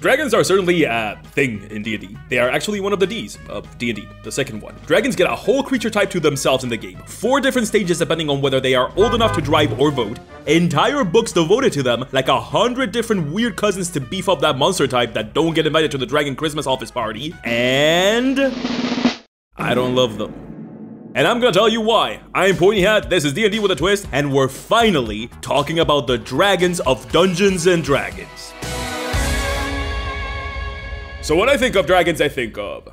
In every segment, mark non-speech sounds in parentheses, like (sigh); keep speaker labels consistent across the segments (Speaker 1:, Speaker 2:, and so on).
Speaker 1: Dragons are certainly a thing in D&D. They are actually one of the Ds of D&D, the second one. Dragons get a whole creature type to themselves in the game. Four different stages depending on whether they are old enough to drive or vote. Entire books devoted to them, like a hundred different weird cousins to beef up that monster type that don't get invited to the Dragon Christmas office party. And... I don't love them. And I'm gonna tell you why. I'm Pointy Hat, this is D&D with a twist, and we're finally talking about the dragons of Dungeons and Dragons. So when I think of dragons, I think of...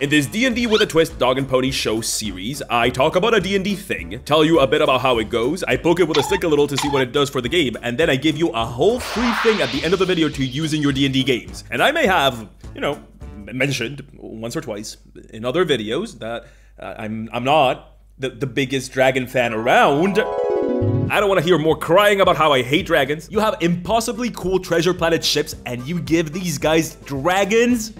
Speaker 1: In this D&D with a Twist Dog and Pony show series, I talk about a D&D thing, tell you a bit about how it goes, I poke it with a stick a little to see what it does for the game, and then I give you a whole free thing at the end of the video to use in your D&D games. And I may have, you know, mentioned once or twice in other videos that uh, I'm, I'm not the, the biggest dragon fan around. I don't want to hear more crying about how I hate dragons. You have impossibly cool treasure planet ships and you give these guys dragons?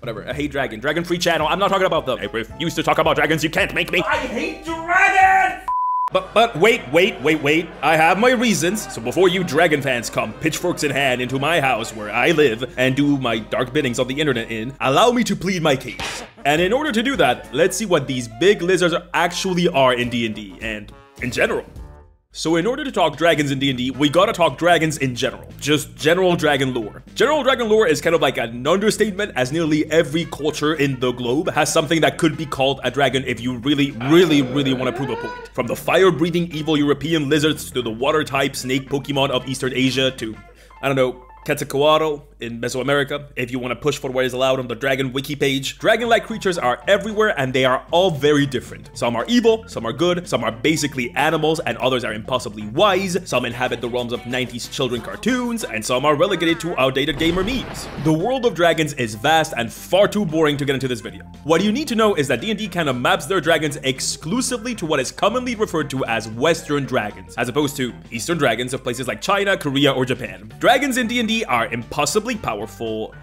Speaker 1: Whatever, I hate dragon. Dragon free channel, I'm not talking about them. I refuse to talk about dragons, you can't make me. I hate dragons! But, but wait, wait, wait, wait. I have my reasons. So before you dragon fans come pitchforks in hand into my house where I live and do my dark biddings on the internet in, allow me to plead my case. And in order to do that, let's see what these big lizards actually are in D&D and in general. So in order to talk dragons in D&D, we gotta talk dragons in general. Just general dragon lore. General dragon lore is kind of like an understatement as nearly every culture in the globe has something that could be called a dragon if you really, really, really want to prove a point. From the fire-breathing evil European lizards to the water-type snake Pokemon of Eastern Asia to, I don't know, Quetzalcoatl in Mesoamerica, if you want to push for what is allowed on the Dragon Wiki page. Dragon-like creatures are everywhere and they are all very different. Some are evil, some are good, some are basically animals, and others are impossibly wise, some inhabit the realms of 90s children cartoons, and some are relegated to outdated gamer memes. The world of dragons is vast and far too boring to get into this video. What you need to know is that D&D kind of maps their dragons exclusively to what is commonly referred to as Western dragons, as opposed to Eastern dragons of places like China, Korea, or Japan. Dragons in D&D are impossibly powerful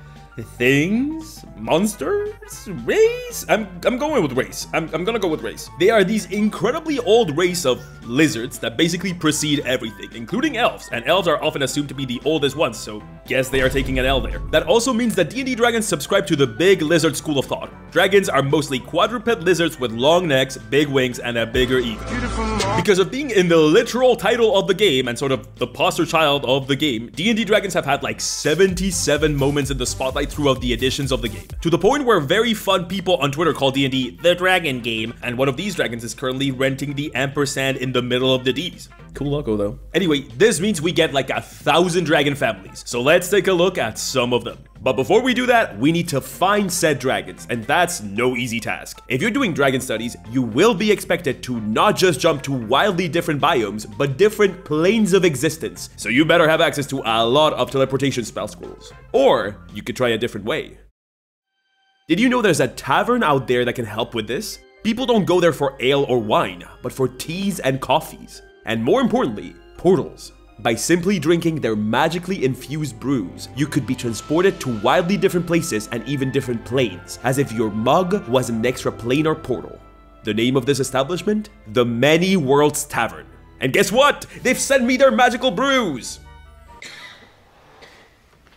Speaker 1: things, monsters, race. I'm I'm going with race. I'm I'm gonna go with race. They are these incredibly old race of lizards that basically precede everything, including elves. And elves are often assumed to be the oldest ones, so guess they are taking an L there. That also means that D&D dragons subscribe to the big lizard school of thought. Dragons are mostly quadruped lizards with long necks, big wings, and a bigger ego. Because of being in the literal title of the game and sort of the poster child of the game, D&D dragons have had like 77 moments in the spotlight throughout the editions of the game. To the point where very fun people on Twitter call D&D the dragon game, and one of these dragons is currently renting the ampersand in the middle of the Ds. Cool logo though. Anyway, this means we get like a thousand dragon families, so let's take a look at some of them. But before we do that, we need to find said dragons, and that's no easy task. If you're doing dragon studies, you will be expected to not just jump to wildly different biomes, but different planes of existence. So you better have access to a lot of teleportation spell scrolls. Or you could try a different way. Did you know there's a tavern out there that can help with this? People don't go there for ale or wine, but for teas and coffees. And more importantly, portals. By simply drinking their magically infused brews, you could be transported to wildly different places and even different planes, as if your mug was an extra plane or portal. The name of this establishment? The Many Worlds Tavern. And guess what? They've sent me their magical brews!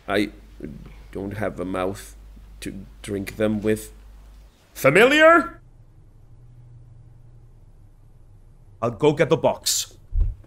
Speaker 1: I don't have a mouth to drink them with. Familiar? I'll go get the box.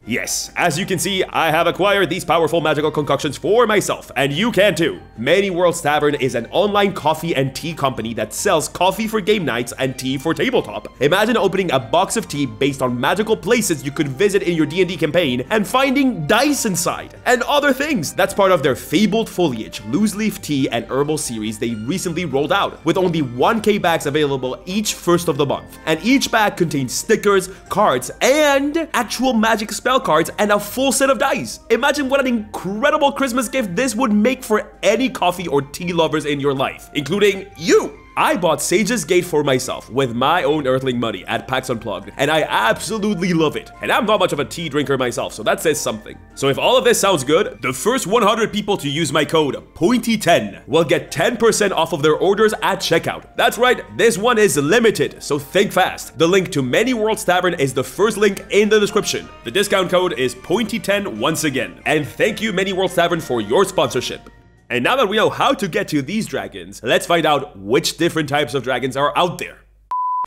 Speaker 1: Yes, as you can see, I have acquired these powerful magical concoctions for myself, and you can too. Many Worlds Tavern is an online coffee and tea company that sells coffee for game nights and tea for tabletop. Imagine opening a box of tea based on magical places you could visit in your D&D campaign and finding dice inside, and other things. That's part of their Fabled Foliage, loose leaf tea and herbal series they recently rolled out, with only 1k bags available each first of the month. And each bag contains stickers, cards, and actual magic cards and a full set of dice. Imagine what an incredible Christmas gift this would make for any coffee or tea lovers in your life, including you. I bought Sage's Gate for myself with my own Earthling money at PAX Unplugged, and I absolutely love it. And I'm not much of a tea drinker myself, so that says something. So if all of this sounds good, the first 100 people to use my code POINTY10 will get 10% off of their orders at checkout. That's right, this one is limited, so think fast. The link to Many Worlds Tavern is the first link in the description. The discount code is POINTY10 once again. And thank you Many Worlds Tavern for your sponsorship. And now that we know how to get to these dragons, let's find out which different types of dragons are out there.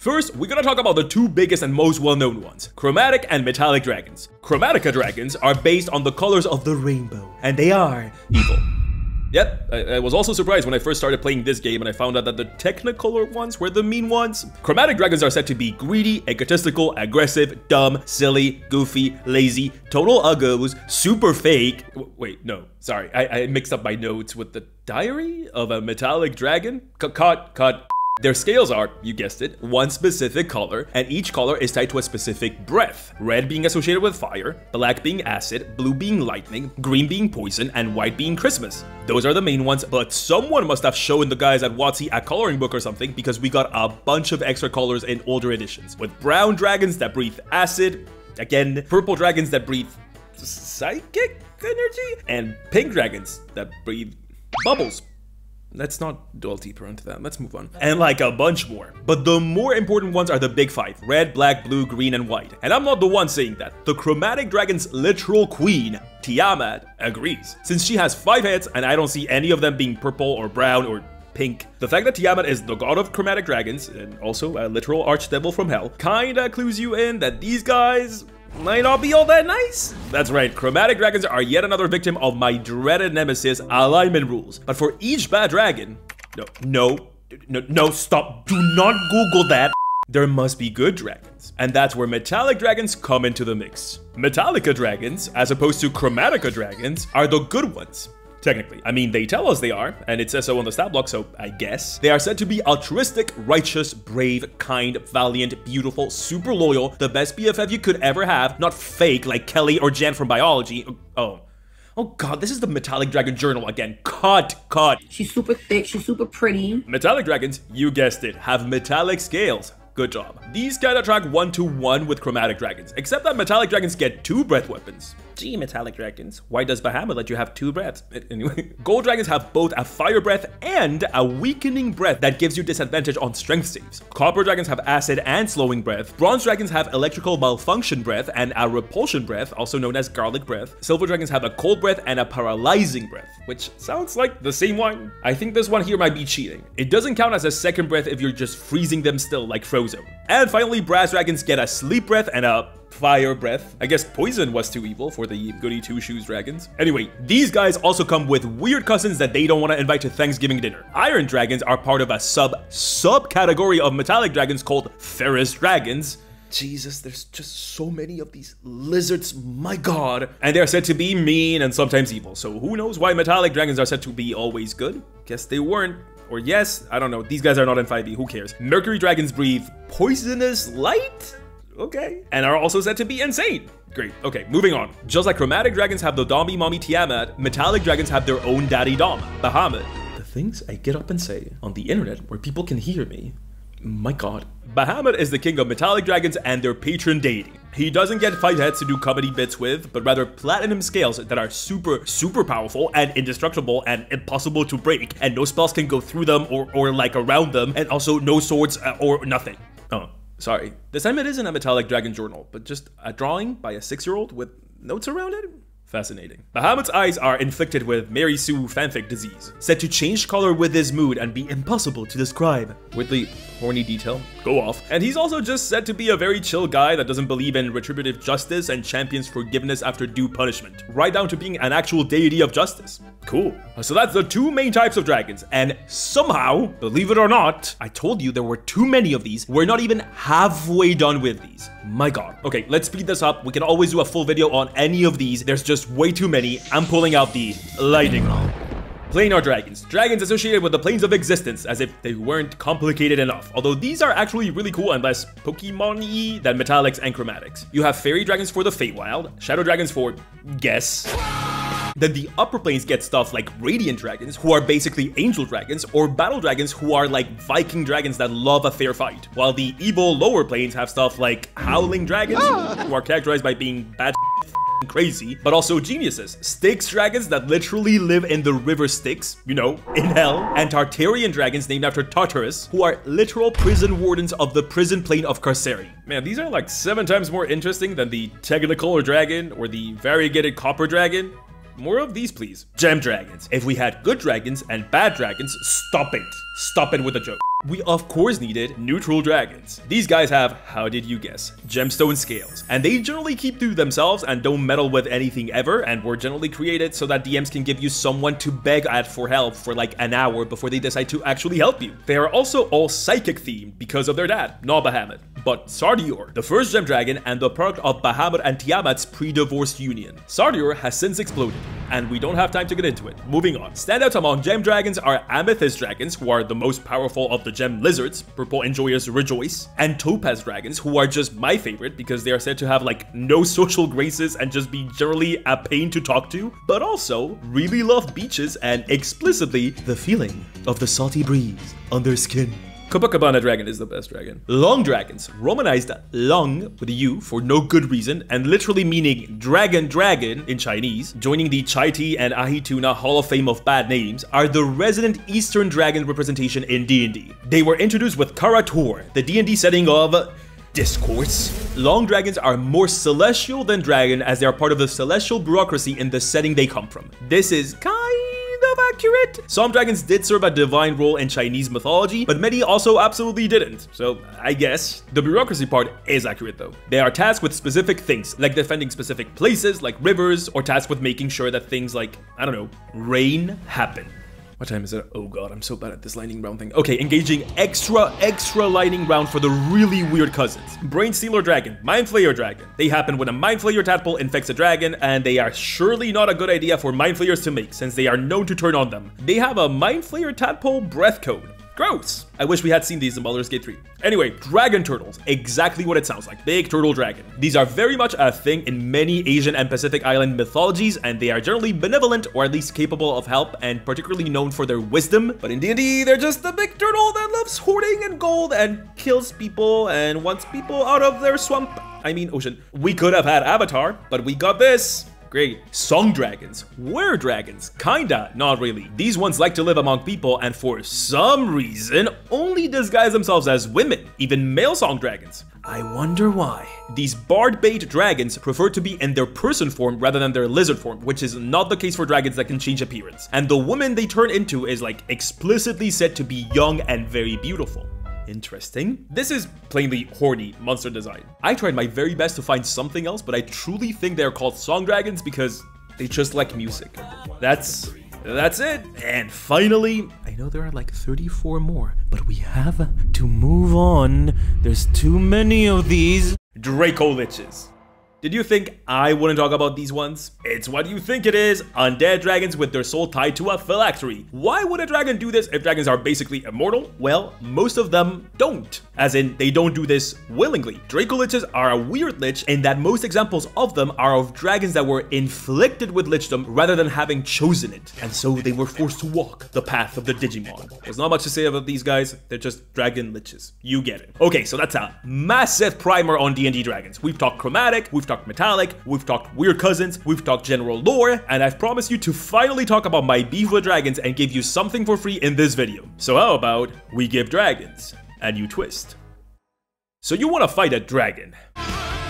Speaker 1: First, we're gonna talk about the two biggest and most well-known ones, chromatic and metallic dragons. Chromatica dragons are based on the colors of the rainbow, and they are evil. Yep, I, I, was also surprised when I first started playing this game and I found out that the Technicolor ones were the mean ones. Chromatic dragons are said to be greedy, egotistical, aggressive, dumb, silly, goofy, lazy, total uggos, super fake. W wait, no, sorry, I, I mixed up my notes with the diary of a metallic dragon. C cut, cut. Their scales are, you guessed it, one specific color, and each color is tied to a specific breath. Red being associated with fire, black being acid, blue being lightning, green being poison, and white being Christmas. Those are the main ones, but someone must have shown the guys at WotC a coloring book or something because we got a bunch of extra colors in older editions. With brown dragons that breathe acid, again, purple dragons that breathe psychic energy, and pink dragons that breathe bubbles. Let's not dwell deeper into that. Let's move on. And like a bunch more. But the more important ones are the big five. Red, black, blue, green, and white. And I'm not the one saying that. The Chromatic Dragon's literal queen, Tiamat, agrees. Since she has five heads and I don't see any of them being purple or brown or pink. The fact that Tiamat is the god of chromatic dragons, and also a literal archdevil from hell, kinda clues you in that these guys might not be all that nice. That's right, chromatic dragons are yet another victim of my dreaded nemesis alignment rules. But for each bad dragon, no, no, no, no, stop, do not Google that. There must be good dragons, and that's where metallic dragons come into the mix. Metallica dragons, as opposed to chromatica dragons, are the good ones. Technically. I mean, they tell us they are, and it says so on the stat block, so I guess. They are said to be altruistic, righteous, brave, kind, valiant, beautiful, super loyal, the best BFF you could ever have, not fake like Kelly or Jen from biology. Oh. Oh god, this is the Metallic Dragon Journal again. Cut, cut.
Speaker 2: She's super thick, she's super pretty.
Speaker 1: Metallic dragons, you guessed it, have metallic scales. Good job. These kinda track one to one with chromatic dragons, except that metallic dragons get two breath weapons. Gee, metallic dragons, why does Bahamut let you have two breaths? (laughs) Anyway, gold dragons have both a fire breath and a weakening breath that gives you disadvantage on strength saves. Copper dragons have acid and slowing breath. Bronze dragons have electrical malfunction breath and a repulsion breath, also known as garlic breath. Silver dragons have a cold breath and a paralyzing breath, which sounds like the same one. I think this one here might be cheating. It doesn't count as a second breath if you're just freezing them still like And finally, brass dragons get a sleep breath and a fire breath. I guess poison was too evil for the goody two shoes dragons. Anyway, these guys also come with weird cousins that they don't want to invite to Thanksgiving dinner. Iron dragons are part of a sub subcategory of metallic dragons called ferrous dragons. Jesus, there's just so many of these lizards, my god. And they're said to be mean and sometimes evil, so who knows why metallic dragons are said to be always good? Guess they weren't. Or yes, I don't know, these guys are not in 5e, who cares? Mercury dragons breathe poisonous light? Okay. And are also said to be insane. Great. Okay, moving on. Just like chromatic dragons have the Dommy Mommy Tiamat, metallic dragons have their own daddy Dom, Bahamut. The things I get up and say on the internet where people can hear me. My god. Bahamut is the king of metallic dragons and their patron deity. He doesn't get five heads to do comedy bits with, but rather platinum scales that are super, super powerful and indestructible and impossible to break, and no spells can go through them or, or like around them, and also no swords uh, or nothing. Oh, sorry. This time it isn't a metallic dragon journal, but just a drawing by a six-year-old with notes around it? Fascinating. Bahamut's eyes are inflicted with Mary Sue fanfic disease, said to change color with his mood and be impossible to describe. With the horny detail, go off. And he's also just said to be a very chill guy that doesn't believe in retributive justice and champions forgiveness after due punishment, right down to being an actual deity of justice. Cool. So that's the two main types of dragons, and somehow, believe it or not, I told you there were too many of these. We're not even halfway done with these. My god. Okay, let's speed this up. We can always do a full video on any of these. There's just way too many. I'm pulling out the lightning round. Planar dragons. Dragons associated with the planes of existence, as if they weren't complicated enough. Although these are actually really cool and less Pokemon-y than metallics and chromatics. You have fairy dragons for the Feywild, shadow dragons for guess, Then the upper planes get stuff like Radiant Dragons, who are basically angel dragons, or Battle Dragons, who are like Viking dragons that love a fair fight. While the evil lower planes have stuff like Howling Dragons, ah! who are characterized by being bad (laughs) crazy, but also geniuses. Styx dragons that literally live in the river Styx, you know, in hell, and Tartarian dragons named after Tartarus, who are literal prison wardens of the prison plane of Carceri. Man, these are like seven times more interesting than the Technicolor dragon or the variegated copper dragon. More of these, please. Gem dragons. If we had good dragons and bad dragons, stop it. Stop it with a joke. We of course needed neutral dragons. These guys have, how did you guess, gemstone scales. And they generally keep to themselves and don't meddle with anything ever and were generally created so that DMs can give you someone to beg at for help for like an hour before they decide to actually help you. They are also all psychic themed because of their dad, not Bahamut, but Sardior, the first gem dragon and the product of Bahamut and Tiamat's pre-divorced union. Sardior has since exploded, and we don't have time to get into it. Moving on. Standouts among gem dragons are amethyst dragons, who are the most powerful of the gem lizards, purple enjoyers rejoice, and topaz dragons, who are just my favorite because they are said to have like no social graces and just be generally a pain to talk to, but also really love beaches and explicitly the feeling of the salty breeze on their skin. Copacabana dragon is the best dragon. Long dragons, romanized long with a U for no good reason, and literally meaning dragon dragon in Chinese, joining the Chai Tea and Ahi Tuna Hall of Fame of bad names, are the resident Eastern dragon representation in D&D. They were introduced with Kara-Tur, the D&D setting of discourse. Long dragons are more celestial than dragon as they are part of the celestial bureaucracy in the setting they come from. This is kind accurate. Some dragons did serve a divine role in Chinese mythology, but many also absolutely didn't. So I guess the bureaucracy part is accurate though. They are tasked with specific things, like defending specific places, like rivers, or tasked with making sure that things like, I don't know, rain happen. What time is it? Oh god, I'm so bad at this lightning round thing. Okay, engaging extra, extra lightning round for the really weird cousins. Brain Stealer Dragon, Mind Flayer Dragon. They happen when a Mind Flayer tadpole infects a dragon, and they are surely not a good idea for Mind Flayers to make, since they are known to turn on them. They have a Mind Flayer tadpole breath code. Gross. I wish we had seen these in Baldur's Gate 3. Anyway, dragon turtles. Exactly what it sounds like. Big turtle dragon. These are very much a thing in many Asian and Pacific Island mythologies, and they are generally benevolent or at least capable of help and particularly known for their wisdom. But in D&D, they're just a big turtle that loves hoarding and gold and kills people and wants people out of their swamp. I mean ocean. We could have had Avatar, but we got this. Great. Song dragons. Were dragons. Kinda, not really. These ones like to live among people and for some reason only disguise themselves as women, even male song dragons. I wonder why. These bard bait dragons prefer to be in their person form rather than their lizard form, which is not the case for dragons that can change appearance. And the woman they turn into is like explicitly said to be young and very beautiful. Interesting. This is plainly horny monster design. I tried my very best to find something else, but I truly think they're called song dragons because they just like music. That's that's it. And finally, I know there are like 34 more, but we have to move on. There's too many of these. Draco Liches. Did you think I wouldn't talk about these ones? It's what you think it is, undead dragons with their soul tied to a phylactery. Why would a dragon do this if dragons are basically immortal? Well, most of them don't. As in, they don't do this willingly. Dracoliches are a weird lich in that most examples of them are of dragons that were inflicted with lichdom rather than having chosen it. And so they were forced to walk the path of the Digimon. There's not much to say about these guys, they're just dragon liches. You get it. Okay, so that's a massive primer on D&D dragons. We've talked chromatic, we've talked metallic, we've talked weird cousins, we've talked general lore, and I've promised you to finally talk about my beef with dragons and give you something for free in this video. So how about we give dragons a new twist? So you want to fight a dragon.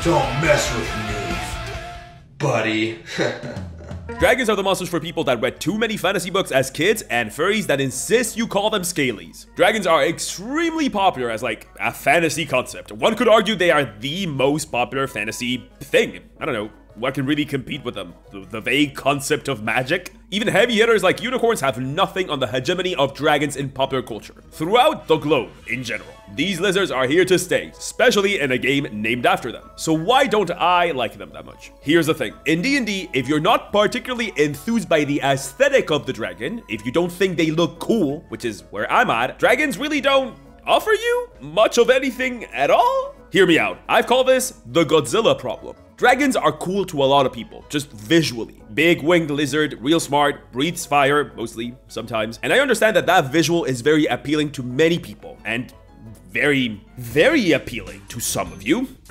Speaker 3: Don't mess with me, buddy. (laughs)
Speaker 1: Dragons are the monsters for people that read too many fantasy books as kids and furries that insist you call them scalies. Dragons are extremely popular as like a fantasy concept. One could argue they are the most popular fantasy thing. I don't know, what can really compete with them? The, the, vague concept of magic? Even heavy hitters like unicorns have nothing on the hegemony of dragons in popular culture. Throughout the globe, in general, these lizards are here to stay, especially in a game named after them. So why don't I like them that much? Here's the thing. In D&D, if you're not particularly enthused by the aesthetic of the dragon, if you don't think they look cool, which is where I'm at, dragons really don't offer you much of anything at all? Hear me out. I've called this the Godzilla problem. Dragons are cool to a lot of people, just visually. Big winged lizard, real smart, breathes fire, mostly, sometimes. And I understand that that visual is very appealing to many people, and very, very appealing to some of you. (clears throat)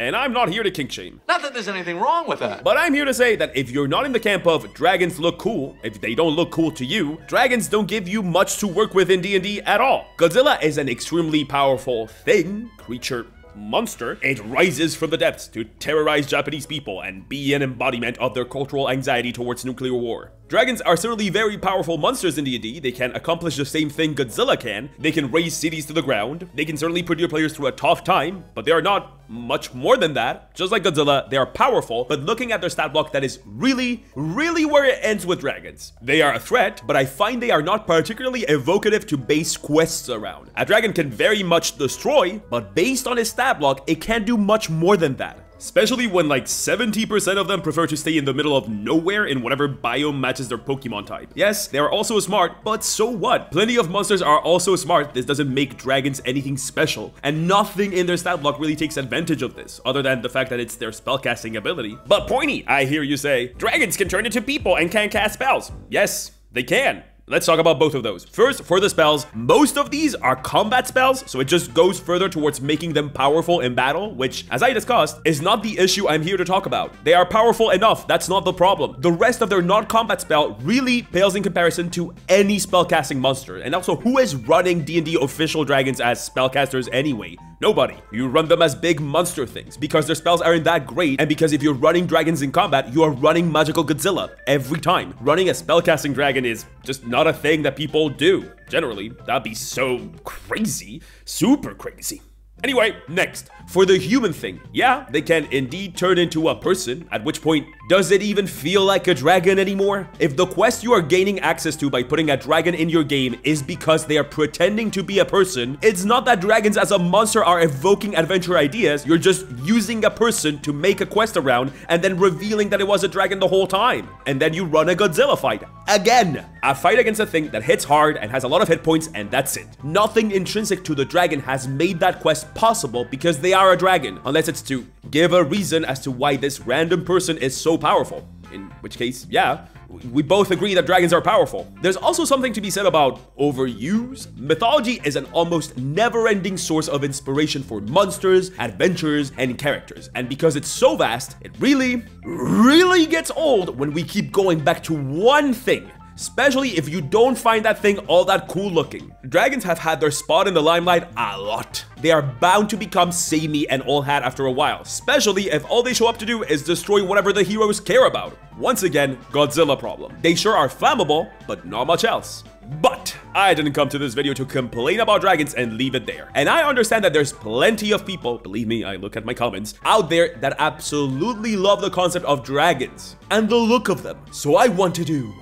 Speaker 1: and I'm not here to kink shame.
Speaker 4: Not that there's anything wrong with that.
Speaker 1: But I'm here to say that if you're not in the camp of dragons look cool, if they don't look cool to you, dragons don't give you much to work with in D&D at all. Godzilla is an extremely powerful thing, creature, monster, it rises from the depths to terrorize Japanese people and be an embodiment of their cultural anxiety towards nuclear war. Dragons are certainly very powerful monsters in D&D, they can accomplish the same thing Godzilla can, they can raze cities to the ground, they can certainly put your players through a tough time, but they are not much more than that. Just like Godzilla, they are powerful, but looking at their stat block, that is really, really where it ends with dragons. They are a threat, but I find they are not particularly evocative to base quests around. A dragon can very much destroy, but based on his stat block, it can't do much more than that. Especially when like 70% of them prefer to stay in the middle of nowhere in whatever biome matches their Pokemon type. Yes, they are also smart, but so what? Plenty of monsters are also smart, this doesn't make dragons anything special, and nothing in their stat block really takes advantage of this, other than the fact that it's their spellcasting ability. But pointy, I hear you say, dragons can turn into people and can cast spells. Yes, they can. Let's talk about both of those. First, for the spells, most of these are combat spells, so it just goes further towards making them powerful in battle, which, as I discussed, is not the issue I'm here to talk about. They are powerful enough, that's not the problem. The rest of their non-combat spell really pales in comparison to any spellcasting monster, and also who is running D&D official dragons as spellcasters anyway? Nobody. You run them as big monster things because their spells aren't that great and because if you're running dragons in combat, you are running Magical Godzilla every time. Running a spellcasting dragon is just not a thing that people do. Generally, that'd be so crazy. Super crazy. Anyway, next, for the human thing, yeah, they can indeed turn into a person, at which point, does it even feel like a dragon anymore? If the quest you are gaining access to by putting a dragon in your game is because they are pretending to be a person, it's not that dragons as a monster are evoking adventure ideas, you're just using a person to make a quest around and then revealing that it was a dragon the whole time. And then you run a Godzilla fight. Again, a fight against a thing that hits hard and has a lot of hit points and that's it. Nothing intrinsic to the dragon has made that quest possible because they are a dragon, unless it's to give a reason as to why this random person is so powerful. In which case, yeah, we both agree that dragons are powerful. There's also something to be said about overuse. Mythology is an almost never-ending source of inspiration for monsters, adventures, and characters. And because it's so vast, it really, really gets old when we keep going back to one thing especially if you don't find that thing all that cool looking. Dragons have had their spot in the limelight a lot. They are bound to become samey and all hat after a while, especially if all they show up to do is destroy whatever the heroes care about. Once again, Godzilla problem. They sure are flammable, but not much else. But I didn't come to this video to complain about dragons and leave it there. And I understand that there's plenty of people, believe me, I look at my comments, out there that absolutely love the concept of dragons and the look of them. So I want to do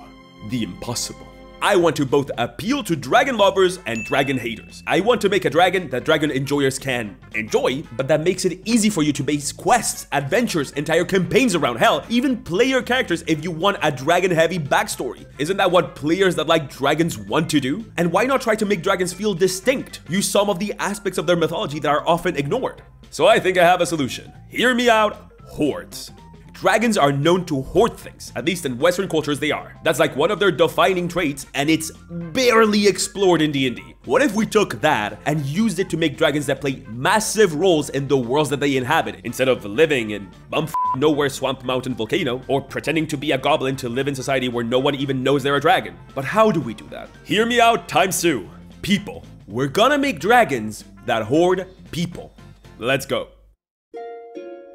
Speaker 1: the impossible. I want to both appeal to dragon lovers and dragon haters. I want to make a dragon that dragon enjoyers can enjoy, but that makes it easy for you to base quests, adventures, entire campaigns around. Hell, even player characters if you want a dragon heavy backstory. Isn't that what players that like dragons want to do? And why not try to make dragons feel distinct? Use some of the aspects of their mythology that are often ignored. So I think I have a solution. Hear me out, hordes. Dragons are known to hoard things, at least in Western cultures they are. That's like one of their defining traits, and it's barely explored in D&D. What if we took that and used it to make dragons that play massive roles in the worlds that they inhabit, instead of living in bumf nowhere swamp mountain volcano, or pretending to be a goblin to live in society where no one even knows they're a dragon. But how do we do that? Hear me out times two. People. We're gonna make dragons that hoard people. Let's go.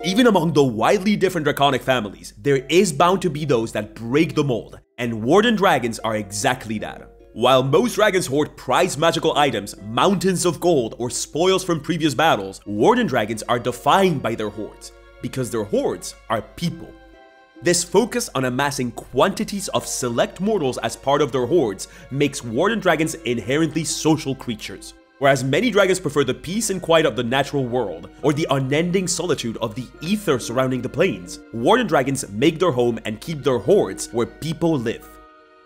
Speaker 1: Even among the widely different draconic families, there is bound to be those that break the mold, and Warden dragons are exactly that. While most dragons hoard prized magical items, mountains of gold, or spoils from previous battles, Warden dragons are defined by their hordes, because their hordes are people. This focus on amassing quantities of select mortals as part of their hordes makes Warden dragons inherently social creatures. Whereas many dragons prefer the peace and quiet of the natural world, or the unending solitude of the ether surrounding the planes, Warden dragons make their home and keep their hordes where people live.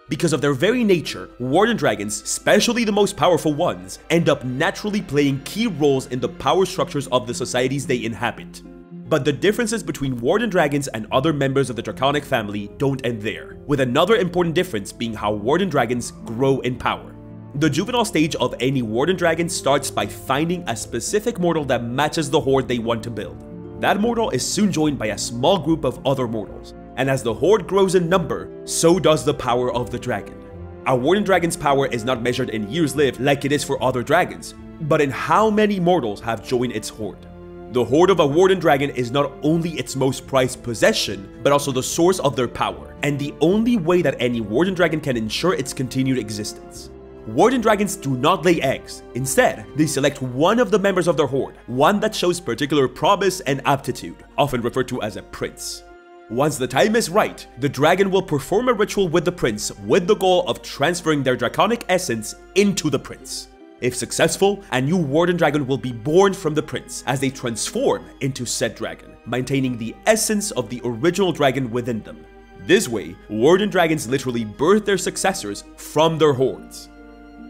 Speaker 1: Because of their very nature, Warden dragons, especially the most powerful ones, end up naturally playing key roles in the power structures of the societies they inhabit. But the differences between Warden Dragons and other members of the Draconic family don't end there, with another important difference being how Warden Dragons grow in power. The juvenile stage of any Warden Dragon starts by finding a specific mortal that matches the horde they want to build. That mortal is soon joined by a small group of other mortals, and as the horde grows in number, so does the power of the dragon. A Warden Dragon's power is not measured in years lived like it is for other dragons, but in how many mortals have joined its horde. The horde of a Warden Dragon is not only its most prized possession, but also the source of their power, and the only way that any Warden Dragon can ensure its continued existence. Warden dragons do not lay eggs. Instead, they select one of the members of their horde, one that shows particular promise and aptitude, often referred to as a prince. Once the time is right, the dragon will perform a ritual with the prince with the goal of transferring their draconic essence into the prince. If successful, a new warden dragon will be born from the prince as they transform into said dragon, maintaining the essence of the original dragon within them. This way, warden dragons literally birth their successors from their hordes.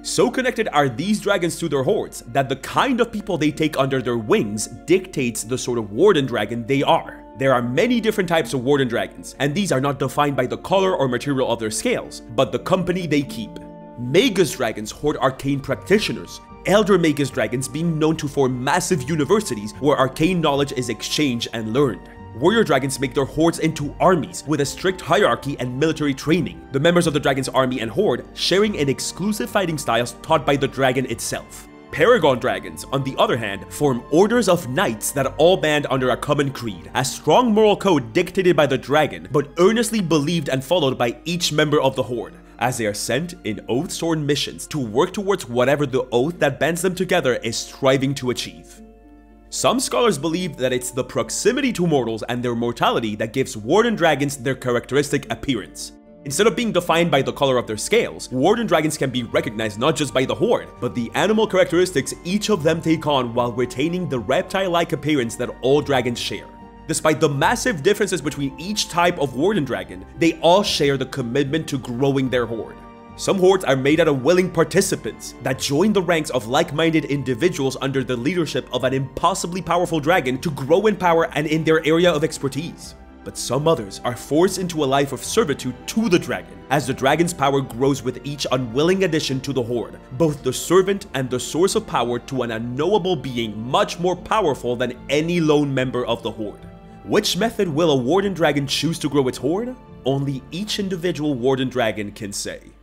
Speaker 1: So connected are these dragons to their hordes that the kind of people they take under their wings dictates the sort of warden dragon they are. There are many different types of warden dragons, and these are not defined by the color or material of their scales, but the company they keep. Magus dragons hoard arcane practitioners, Elder Magus dragons being known to form massive universities where arcane knowledge is exchanged and learned. Warrior dragons make their hordes into armies with a strict hierarchy and military training, the members of the dragon's army and horde sharing in exclusive fighting styles taught by the dragon itself. Paragon dragons, on the other hand, form orders of knights that all band under a common creed, a strong moral code dictated by the dragon, but earnestly believed and followed by each member of the horde, as they are sent in oath-sworn missions to work towards whatever the oath that bands them together is striving to achieve. Some scholars believe that it's the proximity to mortals and their mortality that gives warden dragons their characteristic appearance. Instead of being defined by the color of their scales, warden dragons can be recognized not just by the horde, but the animal characteristics each of them take on while retaining the reptile-like appearance that all dragons share. Despite the massive differences between each type of warden dragon, they all share the commitment to growing their horde. Some hordes are made out of willing participants that join the ranks of like-minded individuals under the leadership of an impossibly powerful dragon to grow in power and in their area of expertise. But some others are forced into a life of servitude to the dragon, as the dragon's power grows with each unwilling addition to the horde, both the servant and the source of power to an unknowable being much more powerful than any lone member of the horde. Which method will a warden dragon choose to grow its horde? Only each individual warden dragon can say.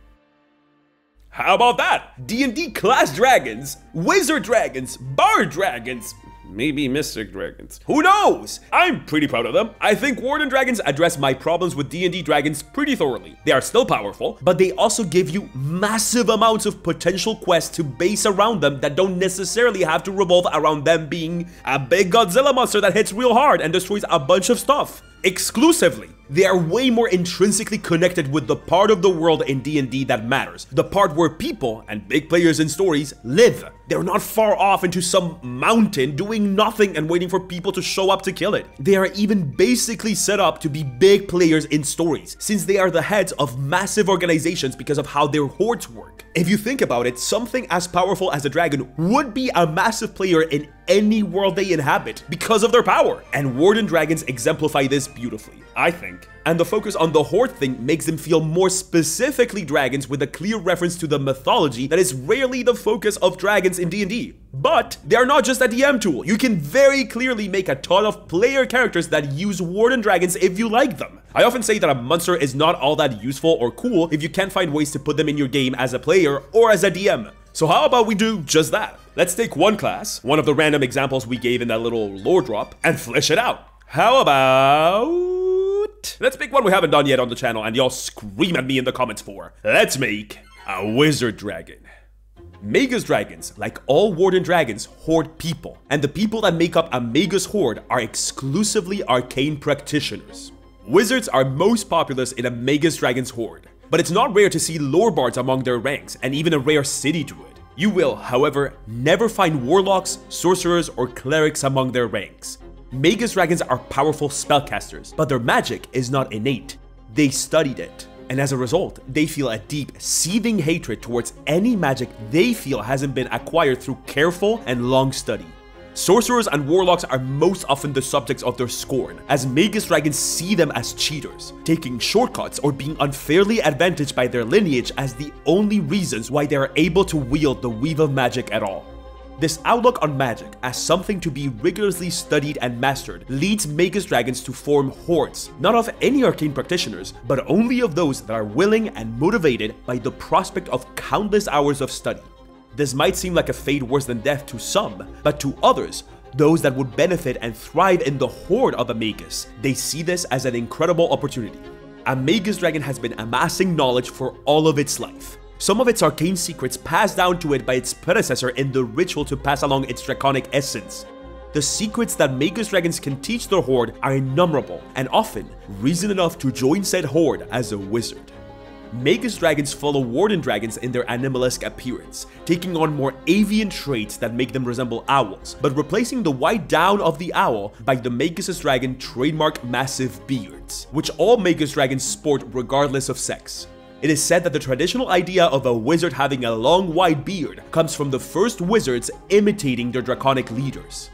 Speaker 1: How about that? D&D class dragons, wizard dragons, bard dragons, maybe mystic dragons. Who knows? I'm pretty proud of them. I think Warden Dragons address my problems with D&D dragons pretty thoroughly. They are still powerful, but they also give you massive amounts of potential quests to base around them that don't necessarily have to revolve around them being a big Godzilla monster that hits real hard and destroys a bunch of stuff. Exclusively. They are way more intrinsically connected with the part of the world in D&D that matters, the part where people and big players in stories live. They're not far off into some mountain doing nothing and waiting for people to show up to kill it. They are even basically set up to be big players in stories, since they are the heads of massive organizations because of how their hordes work. If you think about it, something as powerful as a dragon would be a massive player in any world they inhabit because of their power. And Warden Dragons exemplify this beautifully, I think. And the focus on the Horde thing makes them feel more specifically dragons with a clear reference to the mythology that is rarely the focus of dragons in D&D. But they are not just a DM tool. You can very clearly make a ton of player characters that use Warden Dragons if you like them. I often say that a monster is not all that useful or cool if you can't find ways to put them in your game as a player or as a DM. So how about we do just that? Let's take one class, one of the random examples we gave in that little lore drop, and flesh it out. How about... Let's make one we haven't done yet on the channel and y'all scream at me in the comments for. Let's make a wizard dragon. Magus dragons, like all warden dragons, hoard people, and the people that make up a Magus horde are exclusively arcane practitioners. Wizards are most populous in a Magus dragon's horde, but it's not rare to see lore bards among their ranks, and even a rare city druid. You will, however, never find warlocks, sorcerers, or clerics among their ranks. Magus dragons are powerful spellcasters, but their magic is not innate. They studied it, and as a result, they feel a deep, seething hatred towards any magic they feel hasn't been acquired through careful and long study. Sorcerers and warlocks are most often the subjects of their scorn, as Magus dragons see them as cheaters, taking shortcuts or being unfairly advantaged by their lineage as the only reasons why they are able to wield the Weave of Magic at all. This outlook on magic as something to be rigorously studied and mastered leads Magus dragons to form hordes, not of any arcane practitioners, but only of those that are willing and motivated by the prospect of countless hours of study. This might seem like a fate worse than death to some, but to others, those that would benefit and thrive in the horde of a Magus, they see this as an incredible opportunity. A Magus dragon has been amassing knowledge for all of its life. Some of its arcane secrets passed down to it by its predecessor in the ritual to pass along its draconic essence. The secrets that Magus dragons can teach their horde are innumerable, and often reason enough to join said horde as a wizard. Magus dragons follow warden dragons in their animalesque appearance, taking on more avian traits that make them resemble owls, but replacing the white down of the owl by the Magus dragon trademark massive beards, which all Magus dragons sport regardless of sex. It is said that the traditional idea of a wizard having a long white beard comes from the first wizards imitating their draconic leaders.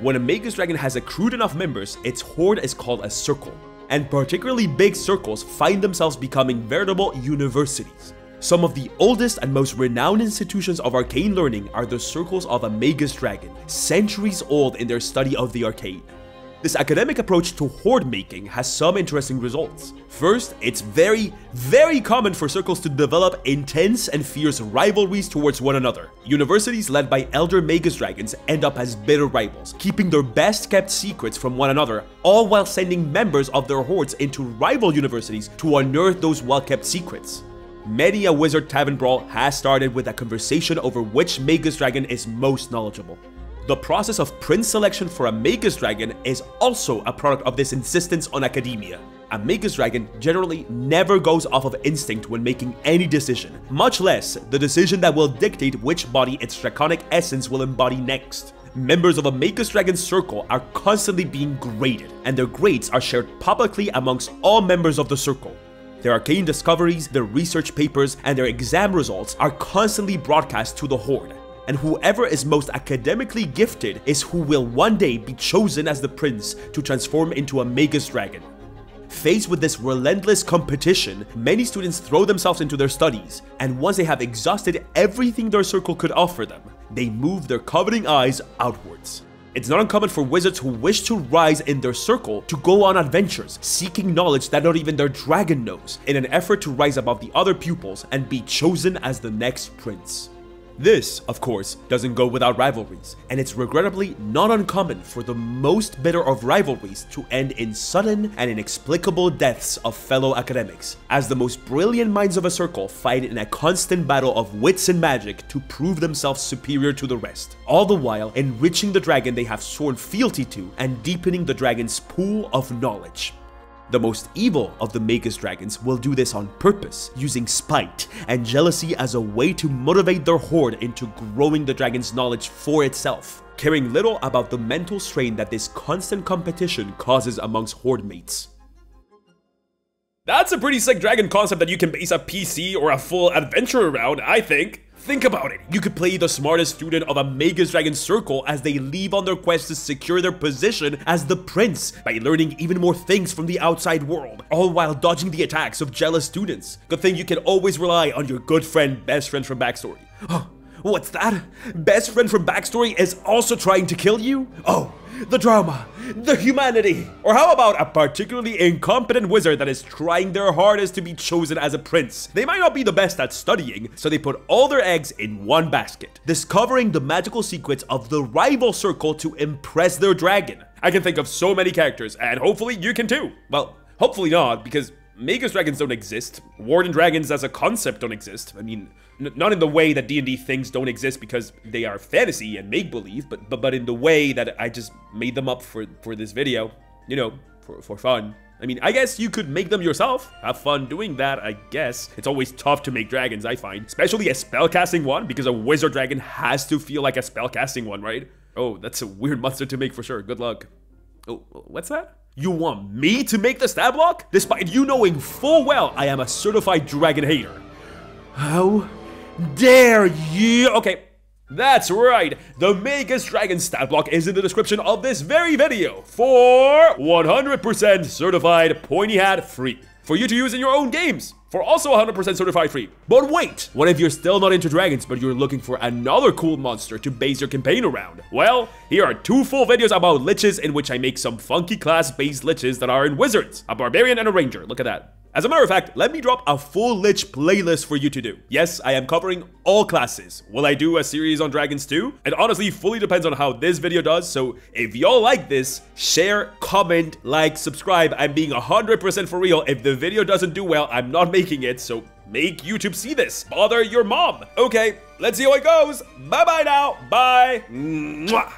Speaker 1: When a Magus dragon has accrued enough members, its horde is called a circle, and particularly big circles find themselves becoming veritable universities. Some of the oldest and most renowned institutions of arcane learning are the circles of a Magus Dragon, centuries old in their study of the arcane. This academic approach to horde making has some interesting results. First, it's very, very common for circles to develop intense and fierce rivalries towards one another. Universities led by elder Magus dragons end up as bitter rivals, keeping their best kept secrets from one another, all while sending members of their hordes into rival universities to unearth those well kept secrets. Many a wizard tavern brawl has started with a conversation over which Magus dragon is most knowledgeable. The process of prince selection for a Magus Dragon is also a product of this insistence on academia. A Magus Dragon generally never goes off of instinct when making any decision, much less the decision that will dictate which body its draconic essence will embody next. Members of a Magus Dragon circle are constantly being graded, and their grades are shared publicly amongst all members of the circle. Their arcane discoveries, their research papers, and their exam results are constantly broadcast to the Horde, and whoever is most academically gifted is who will one day be chosen as the prince to transform into a Magus Dragon. Faced with this relentless competition, many students throw themselves into their studies, and once they have exhausted everything their circle could offer them, they move their coveting eyes outwards. It's not uncommon for wizards who wish to rise in their circle to go on adventures, seeking knowledge that not even their dragon knows, in an effort to rise above the other pupils and be chosen as the next prince. This, of course, doesn't go without rivalries, and it's regrettably not uncommon for the most bitter of rivalries to end in sudden and inexplicable deaths of fellow academics, as the most brilliant minds of a circle fight in a constant battle of wits and magic to prove themselves superior to the rest, all the while enriching the dragon they have sworn fealty to and deepening the dragon's pool of knowledge. The most evil of the Magus dragons will do this on purpose, using spite and jealousy as a way to motivate their horde into growing the dragon's knowledge for itself, caring little about the mental strain that this constant competition causes amongst horde mates. That's a pretty sick dragon concept that you can base a PC or a full adventure around, I think. Think about it. You could play the smartest student of a Magus Dragon Circle as they leave on their quest to secure their position as the prince by learning even more things from the outside world, all while dodging the attacks of jealous students. Good thing you can always rely on your good friend, best friend from Backstory. Oh, (gasps) what's that? Best friend from Backstory is also trying to kill you? Oh, the drama, the humanity. Or how about a particularly incompetent wizard that is trying their hardest to be chosen as a prince? They might not be the best at studying, so they put all their eggs in one basket, discovering the magical secrets of the rival circle to impress their dragon. I can think of so many characters, and hopefully you can too. Well, hopefully not, because Magus dragons don't exist. Warden dragons as a concept don't exist. I mean, not in the way that D&D things don't exist because they are fantasy and make-believe, but, but but in the way that I just made them up for, for this video, you know, for, for fun. I mean, I guess you could make them yourself. Have fun doing that, I guess. It's always tough to make dragons, I find. Especially a spellcasting one, because a wizard dragon has to feel like a spellcasting one, right? Oh, that's a weird monster to make for sure. Good luck. Oh, what's that? You want me to make the stat block? Despite you knowing full well I am a certified dragon hater. How dare you? Okay, That's right, the Magus Dragon stat block is in the description of this very video for 100% certified pointy hat free for you to use in your own games for also 100% certified free. But wait, what if you're still not into dragons but you're looking for another cool monster to base your campaign around? Well, here are two full videos about liches in which I make some funky class based liches that are in wizards, a barbarian and a ranger, look at that. As a matter of fact, let me drop a full Lich playlist for you to do. Yes, I am covering all classes. Will I do a series on dragons too? It honestly fully depends on how this video does, so if y'all like this, share, comment, like, subscribe. I'm being 100% for real. If the video doesn't do well, I'm not making it, so make YouTube see this. Bother your mom. Okay, let's see how it goes. Bye-bye now. Bye. Mwah.